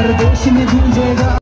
हर देश में गूंजेगा